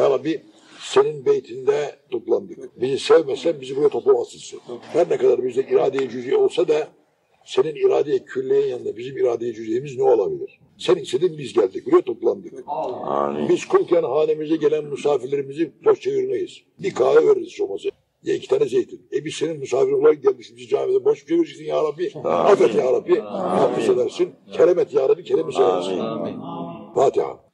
Ya Rabbi senin beytinde toplandık. Bizi sevmesen bizi buraya toplamazsın sen. Her ne kadar bizde irade-i cüz'i olsa da senin irade-i külliyen yanında bizim irade-i cüz'imiz ne olabilir? Sen istedin biz geldik. Buraya toplandık. Amin. Biz kulken hanemize gelen misafirlerimizi boş çevirmeyiz. Bir kahve veririz olmasa. Ya iki tane zeytin. E biz senin misafir olarak gelmişiz. Bizi camide boş çevireceksin ya Rabbi. Affet ya Rabbi. Affet edersin. keremet ya Rabbi. Kerem edersin. Amin. Fatiha.